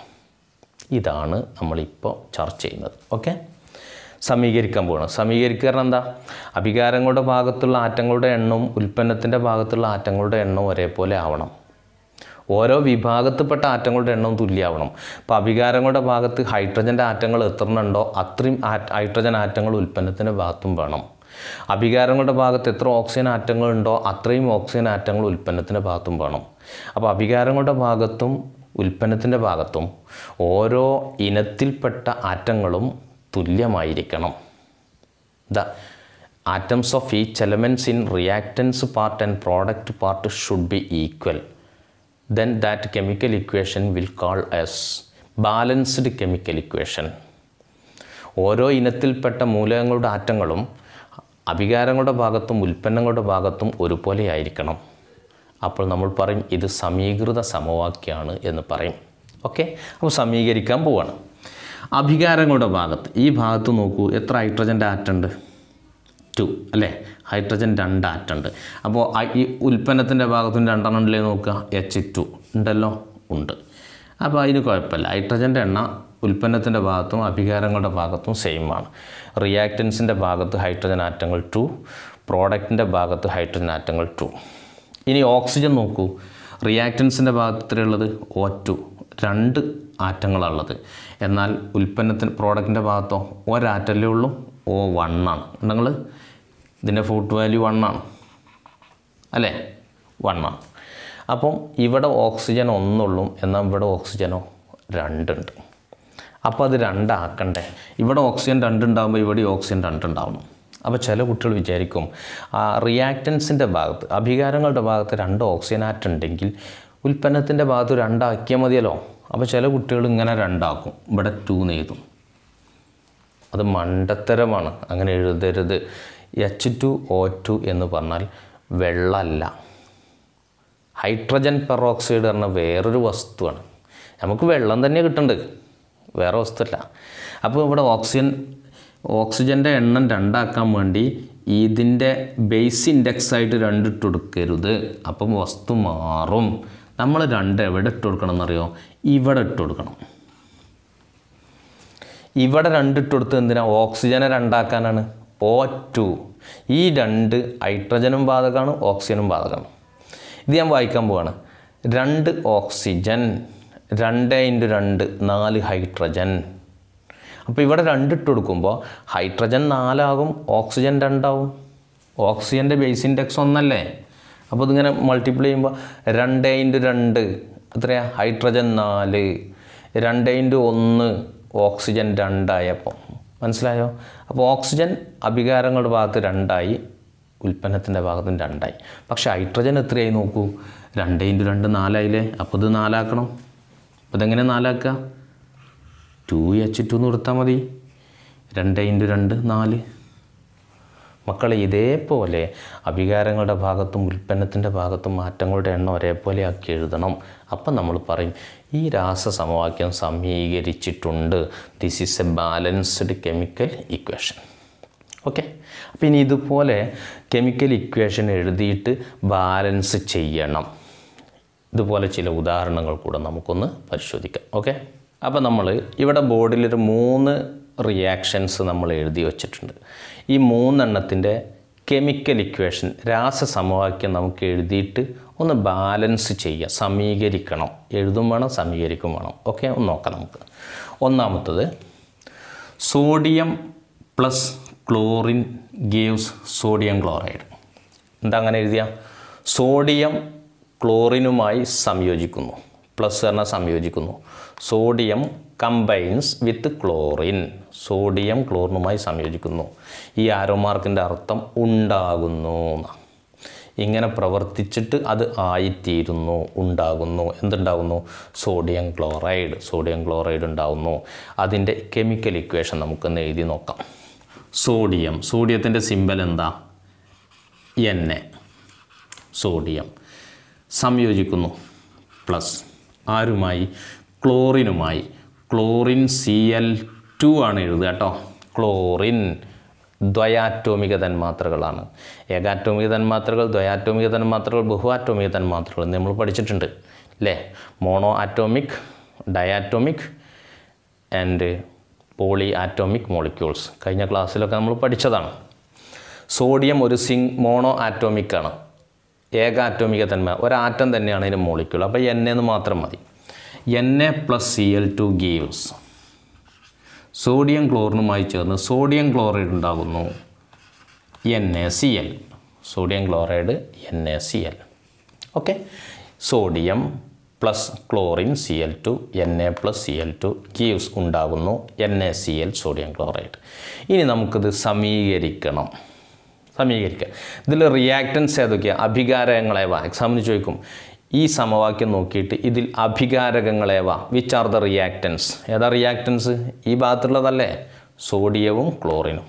ഇതാണ് നമ്മളിപ്പോൾ ചർച്ച ചെയ്യുന്നത്. ഓക്കെ സമീകരിക്കാൻ പോകണം സമീകരിക്കുക എന്താ? അഭികാരങ്ങളുടെ ഭാഗത്തുള്ള ആറ്റങ്ങളുടെ എണ്ണവും ഉൽപ്പന്നത്തിന്റെ ഭാഗത്തുള്ള ആറ്റങ്ങളുടെ എണ്ണവും ഒരേപോലെ ആവണം. ഓരോ വിഭാഗത്തിൽപ്പെട്ട ആറ്റങ്ങളുടെ എണ്ണവും തുല്യമാവണം അപ്പോൾ അഭികാരങ്ങളുടെ ഭാഗത്ത് ഹൈഡ്രജന്റെ ആറ്റങ്ങൾ എത്രണ്ണുണ്ടോ അത്രയും ഹൈഡ്രജൻ ആറ്റങ്ങൾ ഉൽപ്പന്നത്തിന്റെ ഭാഗത്തും വേണം. അഭികാരങ്ങളുടെ ഭാഗത്ത് എത്ര ഓക്സിജൻ ആറ്റങ്ങൾ ഉണ്ടോ അത്രയും ഓക്സിജൻ ആറ്റങ്ങൾ ഉൽപ്പന്നത്തിന്റെ ഭാഗത്തും വേണം. അപ്പോൾ അഭികാരങ്ങളുടെ ഭാഗത്തും ഉൽപ്പന്നത്തിന്റെ ഭാഗത്തും ഓരോ ഇനത്തിൽപ്പെട്ട ആറ്റങ്ങളും തുല്യമായിരിക്കണം. The atoms of each elements in reactants part and product part should be equal then that chemical equation will call as balanced chemical equation ഓരോ ഇനത്തിൽപ്പെട്ട മൂലകങ്ങളുടെ ആറ്റങ്ങളും അഭികാരങ്ങളുടെ ഭാഗത്തും ഉൽപ്പന്നങ്ങളുടെ ഭാഗത്തും ഒരുപോലെ ആയിരിക്കണം. അപ്പോൾ നമ്മൾ പറയും ഇത് സമീകൃത സമവാക്യമാണ് എന്ന് പറയും. ഓക്കെ അപ്പോൾ സമീകരിക്കാൻ പോവാണ്. അഭികാരങ്ങളുടെ ഭാഗത്ത്. ഈ ഭാഗത്ത് നോക്കൂ എത്ര ഹൈഡ്രജന്റെ ആറ്റുണ്ട് ടു അല്ലേ? ഹൈഡ്രജൻ രണ്ട് ആറ്റുണ്ട് അപ്പോൾ ഈ ഉൽപ്പന്നത്തിന്റെ ഭാഗത്തും രണ്ടെണ്ണം ഉണ്ടല്ലേ നോക്കുക? എച്ച് ടു ഉണ്ടല്ലോ? ഉണ്ട്. അപ്പോൾ അതിന് കുഴപ്പമില്ല. ഹൈഡ്രജന്റെ എണ്ണ ഉൽപ്പന്നത്തിന്റെ ഭാഗത്തും അഭികാരങ്ങളുടെ ഭാഗത്തും സെയിം ആണ്. റിയാക്റ്റൻസിന്റെ ഭാഗത്ത് ഹൈഡ്രജൻ ആറ്റങ്ങൾ ടു പ്രോഡക്റ്റിന്റെ ഭാഗത്ത് ഹൈഡ്രജൻ ആറ്റങ്ങൾ ടു ഇനി ഓക്സിജൻ നോക്കൂ. റിയാക്റ്റൻസിന്റെ ഭാഗത്ത് എത്രയുള്ളത്? ഒ ടു രണ്ട് ആറ്റങ്ങളാണുള്ളത് എന്നാൽ ഉൽപ്പന്നത്തിന് പ്രോഡക്റ്റിന്റെ ഭാഗത്തോ ഒരാറ്റല്ലേ ഉള്ളൂ? ഓ വണ്ണാണ് നിങ്ങൾ ഇതിന്റെ ഫുഡ് വാല്യൂ വണ്ണാണ് അല്ലേ? വണ്ണാണ് അപ്പം ഇവിടെ ഓക്സിജൻ ഒന്നുള്ളൂ എന്നാൽ ഇവിടെ ഓക്സിജനോ രണ്ടുണ്ട് അപ്പോൾ അത് രണ്ടാക്കണ്ടേ? ഇവിടെ ഓക്സിജൻ രണ്ടുണ്ടാകുമ്പോൾ ഇവിടെ ഓക്സിജൻ രണ്ടുണ്ടാവണം അപ്പോൾ ചില കുട്ടികൾ വിചാരിക്കും ആ റിയാക്റ്റൻസിന്റെ ഭാഗത്ത് അഭികാരങ്ങളുടെ ഭാഗത്ത് രണ്ട് ഓക്സിജൻ ആറ്റ് ഉണ്ടെങ്കിൽ ഉൽപ്പന്നത്തിന്റെ ഭാഗത്ത് രണ്ടാക്കിയാൽ മതിയല്ലോ. അപ്പോൾ ചില കുട്ടികൾ ഇങ്ങനെ രണ്ടാക്കും. ഇവിടെ ടു നെയ്തു അത് മണ്ടത്തരമാണ്. അങ്ങനെ എഴുതരുത്. എച്ച് ടു ഒ ടു എന്ന് പറഞ്ഞാൽ വെള്ളമല്ല. ഹൈഡ്രജൻ പെറോക്സൈഡ് പറഞ്ഞ വേറൊരു വസ്തുവാണ്. നമുക്ക് വെള്ളം തന്നെ കിട്ടുന്നുണ്ട് വേറെ വസ്തുവല്ല. അപ്പോൾ ഇവിടെ ഓക്സിജൻ ഓക്സിജന്റെ എണ്ണം രണ്ടാക്കാൻ വേണ്ടി ഇതിന്റെ ബേസ് ഇൻഡെക്സ് ആയിട്ട് രണ്ടിട്ട് കൊടുക്കരുത്. അപ്പം വസ്തു മാറും. നമ്മൾ രണ്ട് എവിടെ ഇട്ട് കൊടുക്കണം എന്നറിയോ ഇവിടെ ഇട്ട് കൊടുക്കണം. ഇവിടെ രണ്ടിട്ട് കൊടുത്ത് എന്തിനാണ് ഓക്സിജനെ രണ്ടാക്കാനാണ്. ഓ ടു ഈ രണ്ട് ഹൈഡ്രജനും ബാധകമാണ് ഓക്സിജനും ബാധകമാണ്. ഇത് ഞാൻ വായിക്കാൻ പോവാണ്. രണ്ട് ഓക്സിജൻ രണ്ട് ഇന്റു രണ്ട് നാല് ഹൈഡ്രജൻ. അപ്പോൾ ഇവിടെ രണ്ടിട്ട് കൊടുക്കുമ്പോൾ ഹൈഡ്രജൻ നാലാകും ഓക്സിജൻ രണ്ടാവും. ഓക്സിജന്റെ ബേസ് ഇൻഡെക്സ് ഒന്നല്ലേ? അപ്പോൾ ഇതിങ്ങനെ മൾട്ടിപ്ലൈ ചെയ്യുമ്പോൾ രണ്ട് ഇന്റു രണ്ട് എത്രയാണ് ഹൈഡ്രജൻ നാല് രണ്ട് ഇന്റു ഒന്ന് ഓക്സിജൻ രണ്ടായപ്പോൾ മനസ്സിലായോ? അപ്പോൾ ഓക്സിജൻ അഭികാരങ്ങളുടെ ഭാഗത്ത് രണ്ടായി ഉൽപ്പന്നത്തിന്റെ ഭാഗത്തും രണ്ടായി. പക്ഷേ ഹൈഡ്രജൻ എത്രയായി നോക്കൂ? രണ്ട് ഇന്റു രണ്ട് നാലായില്ലേ? അപ്പോൾ ഇത് നാലാക്കണം. അപ്പോൾ ഇതെങ്ങനെ നാലാക്കുക? ടു എച്ച് ടു എന്ന് കൊടുത്താൽ മതി. രണ്ട് ഇന്റു രണ്ട് നാല്. മക്കളെ ഇതേപോലെ അഭികാരങ്ങളുടെ ഭാഗത്തും ഉൽപ്പന്നത്തിന്റെ ഭാഗത്തും മാറ്റങ്ങളുടെ എണ്ണം ഒരേപോലെ ആക്കി എഴുതണം. അപ്പം നമ്മൾ പറയും ഈ രാസ സമവാക്യം സമീകരിച്ചിട്ടുണ്ട്. This is a balanced chemical equation okay അപ്പോൾ ഇനി ഇതുപോലെ കെമിക്കൽ ഇക്വേഷൻ എഴുതിയിട്ട് ബാലൻസ് ചെയ്യണം. ഇതുപോലെ ചില ഉദാഹരണങ്ങൾ കൂടെ നമുക്കൊന്ന് പരിശോധിക്കാം. ഓക്കെ അപ്പോൾ നമ്മൾ ഇവിടെ ബോർഡിലൊരു മൂന്ന് റിയാക്ഷൻസ് നമ്മൾ എഴുതി വച്ചിട്ടുണ്ട്. ഈ മൂന്നെണ്ണത്തിന്റെ കെമിക്കൽ ഇക്വേഷൻ രാസസമവാക്യം നമുക്ക് എഴുതിയിട്ട് ഒന്ന് ബാലൻസ് ചെയ്യുക. സമീകരിക്കണം. എഴുതും വേണം സമീകരിക്കും വേണം. ഓക്കെ ഒന്ന് നോക്കാം നമുക്ക്. ഒന്നാമത്തത് sodium plus chlorine gives sodium chloride എന്താ അങ്ങനെ എഴുതിയ? സോഡിയം ക്ലോറിനുമായി സംയോജിക്കുന്നു. പ്ലസ് പറഞ്ഞാൽ സംയോജിക്കുന്നു. Sodium combines with chlorine. Sodium ക്ലോറിനുമായി സംയോജിക്കുന്നു. ഈ ആരോ മാർക്കിന്റെ അർത്ഥം ഉണ്ടാകുന്നു ഇങ്ങനെ പ്രവർത്തിച്ചിട്ട് അത് ആയിത്തീരുന്നു ഉണ്ടാകുന്നു. എന്തുണ്ടാകുന്നു? Sodium chloride. സോഡിയം ക്ലോറൈഡ് ഉണ്ടാകുന്നു. അതിന്റെ കെമിക്കൽ ഇക്വേഷൻ നമുക്കൊന്ന് എഴുതി നോക്കാം. സോഡിയം. സോഡിയത്തിന്റെ സിമ്പൽ എന്താ? N A sodium. സംയോജിക്കുന്നു. പ്ലസ്. ആരുമായി? ക്ലോറിനുമായി. ക്ലോറിൻ സി എൽ ടു ആണ് എഴുതുക കേട്ടോ. ക്ലോറിൻ ദ്വയാറ്റോമിക തന്മാത്രകളാണ്. ഏകാറ്റോമിക തന്മാത്രകൾ ദ്വയാറ്റോമിക തന്മാത്രകൾ ബഹുആറ്റോമിക തന്മാത്രകൾ നമ്മൾ പഠിച്ചിട്ടുണ്ട്. അല്ലേ mono atomic diatomic and poly atomic molecules. കഴിഞ്ഞ ക്ലാസ്സിലൊക്കെ നമ്മൾ പഠിച്ചതാണ്. സോഡിയം ഒരു സിങ് മോണോ ആറ്റോമിക് ആണ്. ഏകാറ്റോമിക തന്മ ഒരാറ്റം തന്നെയാണ് ഇതിന് മോളിക്യൂൾ. അപ്പോൾ എൻ എന്ന് മാത്രം മതി. N A plus C L two gives sodium ക്ലോറിനുമായി ചേർന്ന് സോഡിയം ക്ലോറൈഡ് ഉണ്ടാകുന്നു. N A C L sodium chloride N A C L okay sodium plus chlorine C L two N A plus C L two gives ഉണ്ടാകുന്നു. N A C L sodium chloride ഇനി നമുക്കിത് സമീകരിക്കണം. സമീകരിക്കുക ഇതിൽ reactance ഏതൊക്കെയാണ് അഭികാരങ്ങളെ എക്സാമിന് ചോദിക്കും. ഈ സമവാക്യം നോക്കിയിട്ട് ഇതിൽ അഭികാരകങ്ങളേവ. വിച്ച് ആർ ദ റിയാക്റ്റൻസ് ഏതാ റിയാക്റ്റൻസ് ഈ ഭാഗത്തുള്ളതല്ലേ? സോഡിയവും ക്ലോറിനും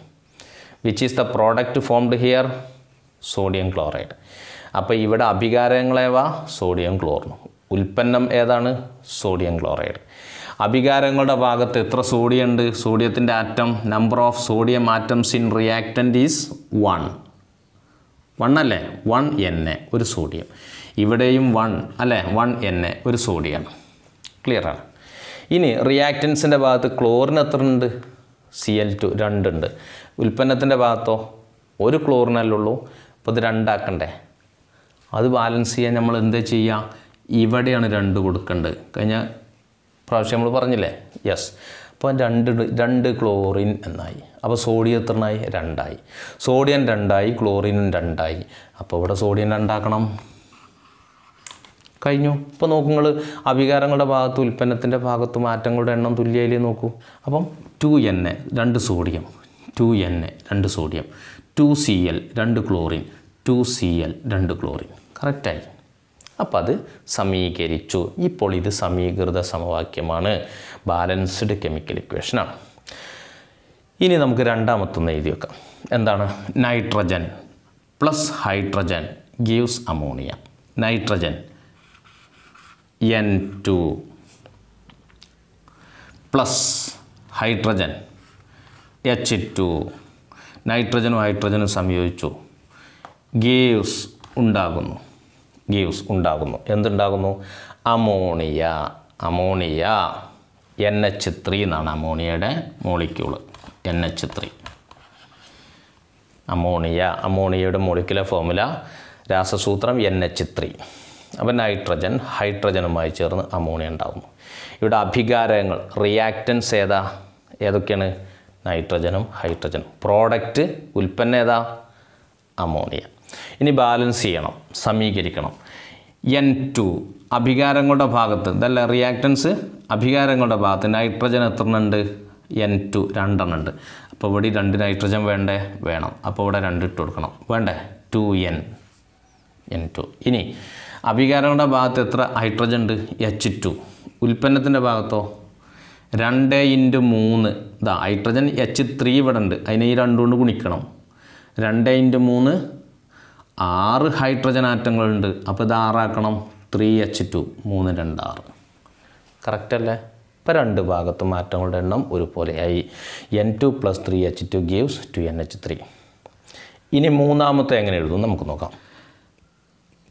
which is the product formed here sodium chloride അപ്പോൾ ഇവിടെ അഭികാരങ്ങളേവ സോഡിയം ക്ലോറിനും ഉൽപ്പന്നം ഏതാണ്? സോഡിയം ക്ലോറൈഡ് അഭികാരങ്ങളുടെ ഭാഗത്ത് എത്ര സോഡിയം ഉണ്ട്? സോഡിയത്തിന്റെ atom number of sodium atoms in reactant is one one അല്ലേ? വൺ എൻ എ ഒരു സോഡിയം ഇവിടെയും വൺ അല്ലേ? വൺ എൻ എ ഒരു സോഡിയാണ് ക്ലിയറാണ് ഇനി റിയാക്റ്റൻസിന്റെ ഭാഗത്ത് ക്ലോറിൻ എത്ര ഉണ്ട്? സി എൽ ടു രണ്ടുണ്ട് ഉൽപ്പന്നത്തിന്റെ ഭാഗത്തോ ഒരു ക്ലോറിനല്ലേ ഉള്ളൂ. അപ്പോൾ ഇത് രണ്ടാക്കണ്ടേ? അത് ബാലൻസ് ചെയ്യാൻ നമ്മൾ എന്താ ചെയ്യുക ഇവിടെയാണ് രണ്ട് കൊടുക്കേണ്ടത്. കഴിഞ്ഞ പ്രാവശ്യം നമ്മൾ പറഞ്ഞില്ലേ? യെസ് അപ്പോൾ രണ്ട് രണ്ട് ക്ലോറിൻ എന്നായി. അപ്പോൾ സോഡിയം എത്രനായി രണ്ടായി. സോഡിയം രണ്ടായി ക്ലോറിനും രണ്ടായി. അപ്പോൾ ഇവിടെ സോഡിയം രണ്ടാക്കണം. കഴിഞ്ഞു. ഇപ്പോൾ നോക്കൂ നിങ്ങൾ അഭികാരങ്ങളുടെ ഭാഗത്ത് ഉൽപ്പന്നത്തിന്റെ ഭാഗത്ത് മാറ്റങ്ങളുടെ എണ്ണം തുല്യയിലേ നോക്കൂ. അപ്പം ടു എൻ എ രണ്ട് സോഡിയം ടു എൻ എ രണ്ട് സോഡിയം ടു സി എൽ രണ്ട് ക്ലോറിൻ ടു സി എൽ രണ്ട് ക്ലോറിൻ കറക്റ്റായി അപ്പോൾ അത് സമീകരിച്ചു. ഇപ്പോൾ ഇത് സമീകൃത സമവാക്യമാണ്. ബാലൻസ്ഡ് കെമിക്കൽ ഇക്വേഷനാണ് ഇനി നമുക്ക് രണ്ടാമത്തൊന്ന് എഴുതി വെക്കാം. എന്താണ്? Nitrogen plus hydrogen gives ammonia nitrogen N two plus hydrogen H two നൈട്രജനും ഹൈഡ്രജനും സംയോജിച്ചു. ഗീവ്സ് ഉണ്ടാകുന്നു. ഗീവ്സ് ഉണ്ടാകുന്നു. എന്തുണ്ടാകുന്നു? Ammonia ammonia N H three എന്നാണ് അമോണിയയുടെ molecule N H three ammonia. അമോണിയയുടെ molecular formula രാസസൂത്രം എൻ എച്ച് ത്രീ അപ്പം നൈട്രജൻ ഹൈഡ്രജനുമായി ചേർന്ന് അമോണിയ ഉണ്ടാകുന്നു ഇവിടെ അഭികാരങ്ങൾ റിയാക്റ്റൻസ് ഏതാ? ഏതൊക്കെയാണ്? നൈട്രജനും ഹൈഡ്രജനും പ്രോഡക്റ്റ് ഉൽപ്പന്നം ഏതാ? അമോണിയ ഇനി ബാലൻസ് ചെയ്യണം സമീകരിക്കണം. എൻ ടു അഭികാരങ്ങളുടെ ഭാഗത്ത്. ഇതല്ല റിയാക്റ്റൻസ് അഭികാരങ്ങളുടെ ഭാഗത്ത്. നൈട്രജൻ എത്ര എണ്ണുണ്ട് എൻ ടു രണ്ടെണ്ണം ഉണ്ട് അപ്പോൾ ഇവിടെ രണ്ട് നൈട്രജൻ വേണ്ടേ? വേണം. അപ്പോൾ ഇവിടെ രണ്ട് ഇട്ട് കൊടുക്കണം. വേണ്ടേ? ടു എൻ എൻ ടു ഇനി അഭികാരങ്ങളുടെ ഭാഗത്ത് എത്ര ഹൈഡ്രജൻ ഉണ്ട്? എച്ച് ടു ഉൽപ്പന്നത്തിന്റെ ഭാഗത്തോ? രണ്ട് ഇന്റു മൂന്ന്. ഇതാ ഹൈഡ്രജൻ എച്ച് ത്രീ ഇവിടെ ഉണ്ട്. അതിനെ ഈ രണ്ടുകൊണ്ട് ഗുണിക്കണം. രണ്ട് ഇന്റു മൂന്ന്. ആറ് ഹൈഡ്രജൻ ആറ്റങ്ങളുണ്ട് അപ്പോൾ ഇത് ആറാക്കണം. ത്രീ എച്ച് ടു മൂന്ന് രണ്ട് ആറ്. കറക്റ്റ് അല്ലേ? ഇപ്പോൾ രണ്ട് ഭാഗത്തും ആറ്റങ്ങളുടെ എണ്ണം ഒരുപോലെയായി. N two plus three H two gives two N H three ഇനി മൂന്നാമത്തെ എങ്ങനെ എഴുതും? നമുക്ക് നോക്കാം.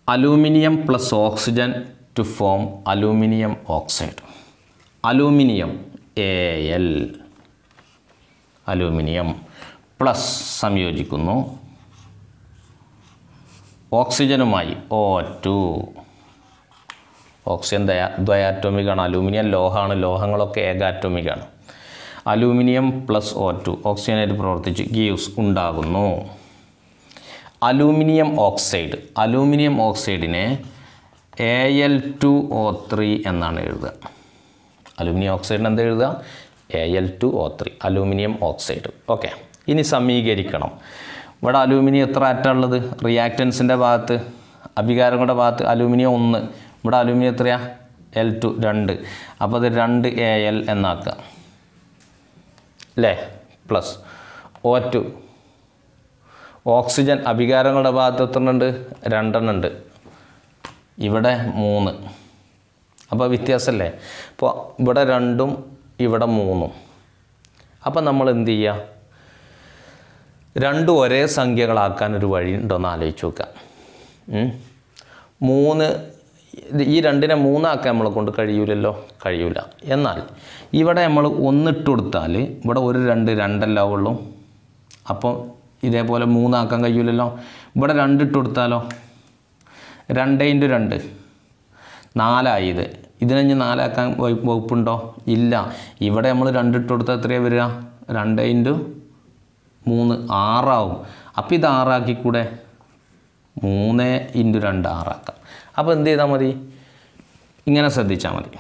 Aluminium plus oxygen to form aluminium oxide. Aluminium A L aluminium plus സംയോജിക്കുന്നു. ഓക്സിജനുമായി ഓ ടു ഓക്സിജൻ ദയാ ദ്വയാറ്റോമിക്കാണ്. അലൂമിനിയം ലോഹമാണ്. ലോഹങ്ങളൊക്കെ ഏകാറ്റോമിക്കാണ്. അലൂമിനിയം പ്ലസ് ഓ ടു ഓക്സിജനായിട്ട് പ്രവർത്തിച്ച് ഗീവ്സ് ഉണ്ടാകുന്നു. Aluminium oxide. Aluminium ഓക്സൈഡിനെ A L two O three എന്നാണ് എഴുതുക. അലൂമിനിയം ഓക്സൈഡിന് എന്താ എഴുതുക? A L two O three aluminium oxide. Okay. ഇനി സമീകരിക്കണം. ഇവിടെ അലൂമിനിയം എത്ര ആറ്റം ഉള്ളത്? റിയാക്റ്റൻസിന്റെ ഭാഗത്ത് അഭികാരങ്ങളുടെ ഭാഗത്ത് അലൂമിനിയം ഒന്ന്. ഇവിടെ അലൂമിനിയം എത്രയാ? എൽ ടു രണ്ട്. അപ്പോൾ അത് രണ്ട് എ എൽ എന്നാക്കുക. അല്ലേ പ്ലസ് ഒ ടു ഓക്സിജൻ അഭികാരങ്ങളുടെ ഭാഗത്ത് എത്ര ഉണ്ട് രണ്ടെണ്ണം ഉണ്ട് ഇവിടെ മൂന്ന്. അപ്പോൾ വ്യത്യാസമല്ലേ അപ്പോൾ ഇവിടെ രണ്ടും ഇവിടെ മൂന്നും. അപ്പം നമ്മൾ എന്ത് ചെയ്യുക രണ്ടും ഒരേ സംഖ്യകളാക്കാൻ ഒരു വഴി ഉണ്ടോയെന്ന് ആലോചിച്ച് നോക്കുക മൂന്ന് ഈ രണ്ടിനെ മൂന്നാക്കാൻ നമ്മളെ കൊണ്ട് കഴിയൂലല്ലോ? കഴിയൂല. എന്നാൽ ഇവിടെ നമ്മൾ ഒന്നിട്ട് കൊടുത്താൽ ഇവിടെ ഒരു രണ്ട് രണ്ടല്ലാവുള്ളൂ അപ്പോൾ ഇതേപോലെ മൂന്നാക്കാൻ കഴിയില്ലല്ലോ ഇവിടെ രണ്ടിട്ട് കൊടുത്താലോ? രണ്ട് ഇന്റു രണ്ട്. നാലായി ഇത്. ഇതിനെ ഇനി നാലാക്കാൻ വകുപ്പുണ്ടോ? ഇല്ല. ഇവിടെ നമ്മൾ രണ്ടിട്ട് കൊടുത്താൽ എത്രയാണ് വരിക? രണ്ട് ഇന്റു മൂന്ന്. ആറാവും. അപ്പോൾ ഇത് ആറാക്കി കൂടെ മൂന്ന് ഇന്റു രണ്ട് ആറാക്കാം. അപ്പോൾ എന്ത് ചെയ്താൽ മതി? ഇങ്ങനെ ശ്രദ്ധിച്ചാൽ മതി.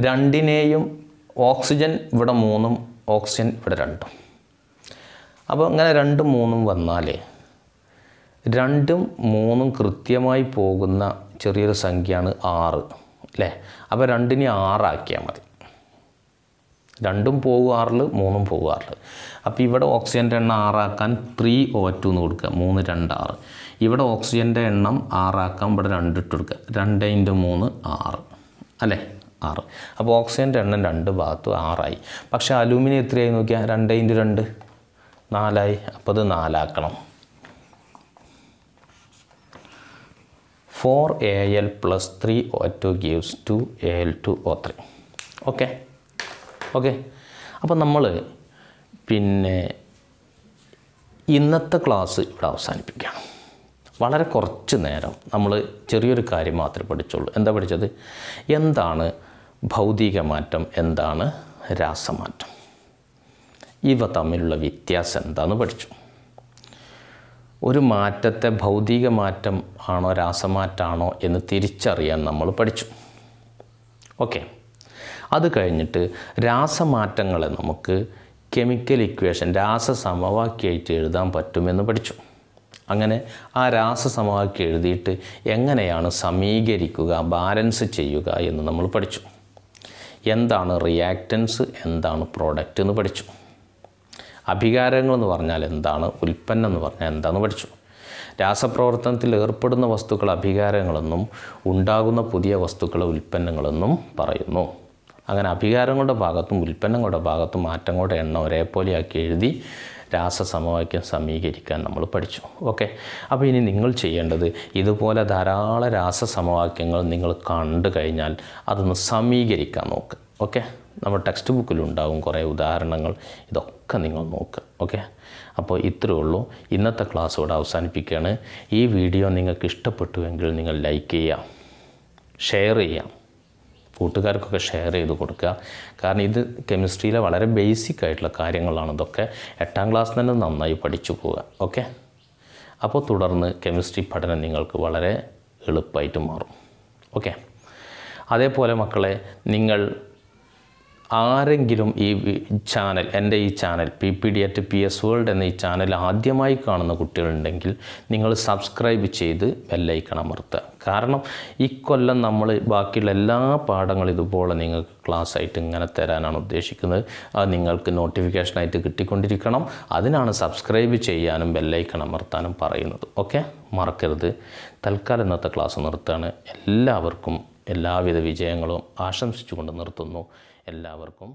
രണ്ടിനെയും ഓക്സിജൻ ഇവിടെ മൂന്നും ഓക്സിജൻ ഇവിടെ രണ്ടും. അപ്പോൾ ഇങ്ങനെ രണ്ടും മൂന്നും വന്നാലേ രണ്ടും മൂന്നും കൃത്യമായി പോകുന്ന ചെറിയൊരു സംഖ്യയാണ് ആറ് അല്ലേ? അപ്പോൾ രണ്ടിനെ ആറാക്കിയാൽ മതി. രണ്ടും പോകും ആറിൽ മൂന്നും പോകും ആറിൽ അപ്പോൾ ഇവിടെ ഓക്സിജന്റെ എണ്ണം ആറാക്കാൻ ത്രീ ഓ ടു എന്ന് കൊടുക്കുക. മൂന്ന് രണ്ട് ആറ്. ഇവിടെ ഓക്സിജന്റെ എണ്ണം ആറാക്കാൻ ഇവിടെ രണ്ട് ഇട്ട് കൊടുക്കുക. രണ്ട് ഇന്റു മൂന്ന് ആറ്. അല്ലേ? ആറ്. അപ്പോൾ ഓക്സിജന്റെ എണ്ണം രണ്ട് ഭാഗത്തും ആറായി. പക്ഷേ അലൂമിനിയം എത്രയായി നോക്കിയാൽ? രണ്ട് ഇന്റു രണ്ട്. നാലായി അപ്പോൾ അത് നാലാക്കണം. Four A L plus three O two gives two A L two O three. Okay? Okay? അപ്പോൾ നമ്മൾ പിന്നെ ഇന്നത്തെ ക്ലാസ് ഇവിടെ അവസാനിപ്പിക്കുകയാണ് വളരെ കുറച്ച് നേരം നമ്മൾ ചെറിയൊരു കാര്യം മാത്രമേ പഠിച്ചുള്ളൂ. എന്താ പഠിച്ചത്? എന്താണ് ഭൗതിക മാറ്റം? എന്താണ് രാസമാറ്റം? ഇവ തമ്മിലുള്ള വ്യത്യാസം എന്താണെന്ന് പഠിച്ചു. ഒരു മാറ്റത്തെ ഭൗതിക മാറ്റം ആണോ രാസമാറ്റാണോ എന്ന് തിരിച്ചറിയാൻ നമ്മൾ പഠിച്ചു. ഓക്കെ. അത് കഴിഞ്ഞിട്ട് രാസമാറ്റങ്ങളെ നമുക്ക് കെമിക്കൽ ഇക്വേഷൻ രാസ സമവാക്യമായിട്ട് എഴുതാൻ പറ്റുമെന്ന് പഠിച്ചു. അങ്ങനെ ആ രാസ സമവാക്യം എഴുതിയിട്ട് എങ്ങനെയാണ് സമീകരിക്കുക ബാലൻസ് ചെയ്യുക എന്ന് നമ്മൾ പഠിച്ചു. എന്താണ് റിയാക്റ്റൻസ് എന്താണ് പ്രോഡക്റ്റ് എന്ന് പഠിച്ചു. അഭികാരങ്ങൾ എന്ന് പറഞ്ഞാൽ എന്താണ്? ഉൽപ്പന്നം എന്ന് പറഞ്ഞാൽ എന്താണെന്ന് പഠിച്ചു. രാസപ്രവർത്തനത്തിൽ ഏർപ്പെടുന്ന വസ്തുക്കൾ അഭികാരങ്ങളെന്നും ഉണ്ടാകുന്ന പുതിയ വസ്തുക്കളെ ഉൽപ്പന്നങ്ങളെന്നും പറയുന്നു. അങ്ങനെ അഭികാരങ്ങളുടെ ഭാഗത്തും ഉൽപ്പന്നങ്ങളുടെ ഭാഗത്തും മാറ്റങ്ങളുടെ എണ്ണം ഒരേപോലെയാക്കി എഴുതി രാസസമവാക്യം സമീകരിക്കാൻ നമ്മൾ പഠിച്ചു. ഓക്കെ? അപ്പോൾ ഇനി നിങ്ങൾ ചെയ്യേണ്ടത് ഇതുപോലെ ധാരാളം രാസസമവാക്യങ്ങൾ നിങ്ങൾ കണ്ടു കഴിഞ്ഞാൽ അതൊന്ന് സമീകരിക്കാൻ നോക്ക്. ഓക്കെ? നമ്മുടെ ടെക്സ്റ്റ് ബുക്കിലുണ്ടാവും കുറേ ഉദാഹരണങ്ങൾ. ഇതൊക്കെ നിങ്ങൾ നോക്കുക ഓക്കെ അപ്പോൾ ഇത്രയേ ഉള്ളൂ. ഇന്നത്തെ ക്ലാസ് ഇവിടെ അവസാനിപ്പിക്കുകയാണ്. ഈ വീഡിയോ നിങ്ങൾക്ക് ഇഷ്ടപ്പെട്ടുവെങ്കിൽ നിങ്ങൾ ലൈക്ക് ചെയ്യാം ഷെയർ ചെയ്യാം കൂട്ടുകാർക്കൊക്കെ ഷെയർ ചെയ്ത് കൊടുക്കുക. കാരണം ഇത് കെമിസ്ട്രിയിലെ വളരെ ബേസിക് ആയിട്ടുള്ള കാര്യങ്ങളാണ്. ഇതൊക്കെ എട്ടാം ക്ലാസ് തന്നെ നന്നായി പഠിച്ചു പോവുക ഓക്കെ അപ്പോൾ തുടർന്ന് കെമിസ്ട്രി പഠനം നിങ്ങൾക്ക് വളരെ എളുപ്പമായിട്ട് മാറും ഓക്കെ അതേപോലെ മക്കളെ നിങ്ങൾ ആരെങ്കിലും ഈ ചാനൽ എന്റെ ഈ channel P P D at P S world എന്ന ഈ ചാനൽ ആദ്യമായി കാണുന്ന കുട്ടികളുണ്ടെങ്കിൽ നിങ്ങൾ സബ്സ്ക്രൈബ് ചെയ്ത് ബെല്ലൈക്കൺ അമർത്തുക. കാരണം ഇക്കൊല്ലം കൊല്ലം നമ്മൾ ബാക്കിയുള്ള എല്ലാ പാഠങ്ങളും ഇതുപോലെ നിങ്ങൾക്ക് ക്ലാസ് ആയിട്ട് ഇങ്ങനെ തരാനാണ് ഉദ്ദേശിക്കുന്നത്. അത് നിങ്ങൾക്ക് നോട്ടിഫിക്കേഷനായിട്ട് കിട്ടിക്കൊണ്ടിരിക്കണം. അതിനാണ് സബ്സ്ക്രൈബ് ചെയ്യാനും ബെല്ലൈക്കൺ അമർത്താനും പറയുന്നത്. ഓക്കെ മറക്കരുത്. തൽക്കാലം ഇന്നത്തെ ക്ലാസ് നിർത്താണ് എല്ലാവർക്കും എല്ലാവിധ വിജയങ്ങളും ആശംസിച്ചുകൊണ്ട് നിർത്തുന്നു. എല്ലാവർക്കും